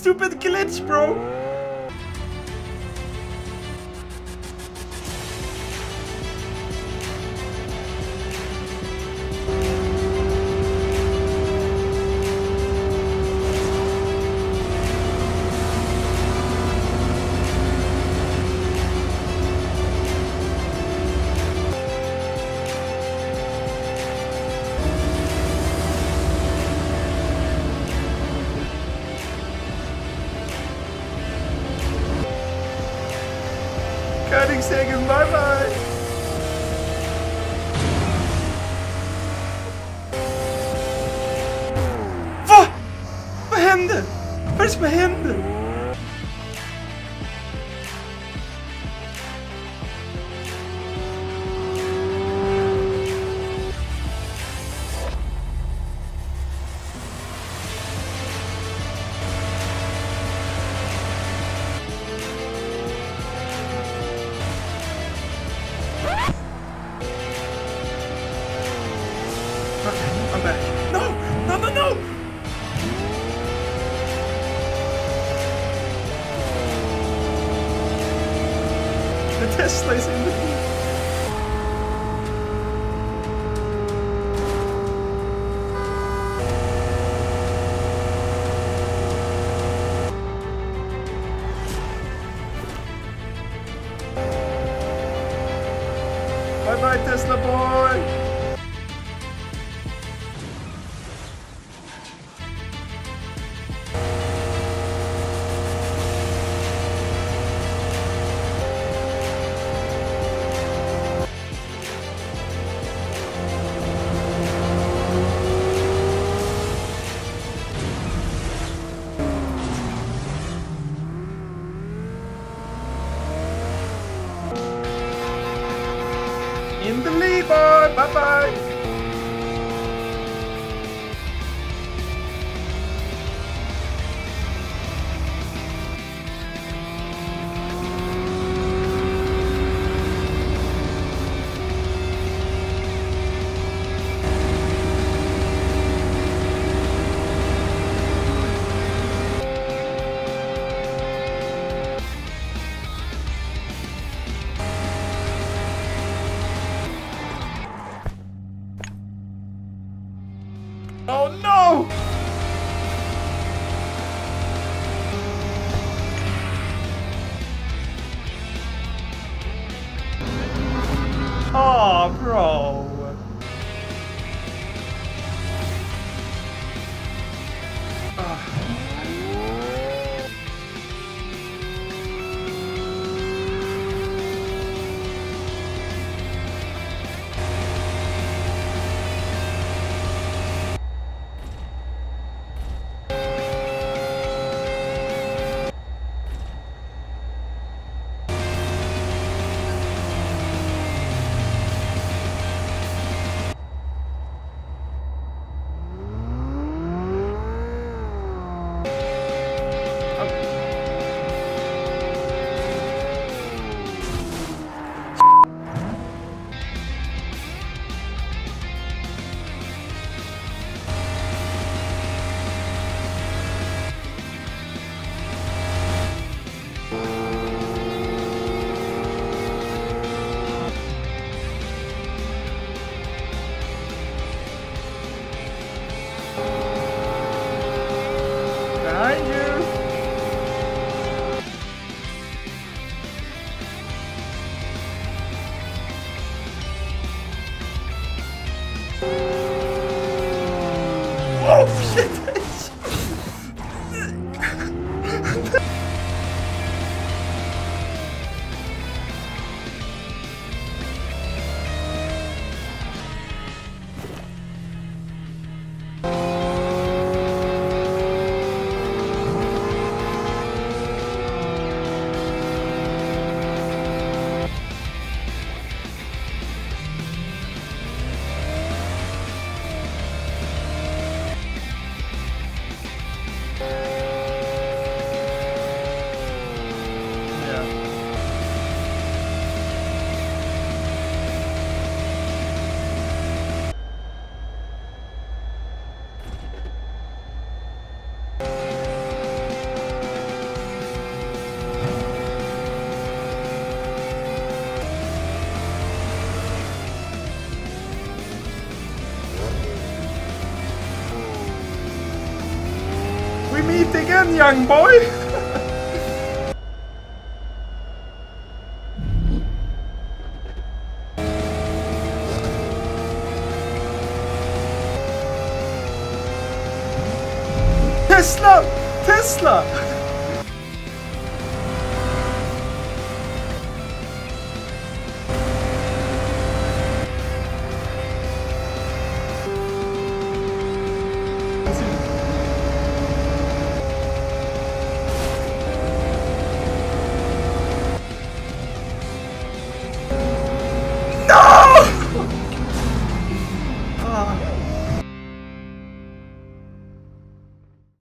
stupid glitch, bro! Koenigseggen, bye bye. Va? Vad hände? Vad är det som händer? In the Bye bye, Tesla boy! In the lead, boy! Bye bye! Oh, bro. Behind you! Oh shit! Meet again, young boy. Tesla! Tesla!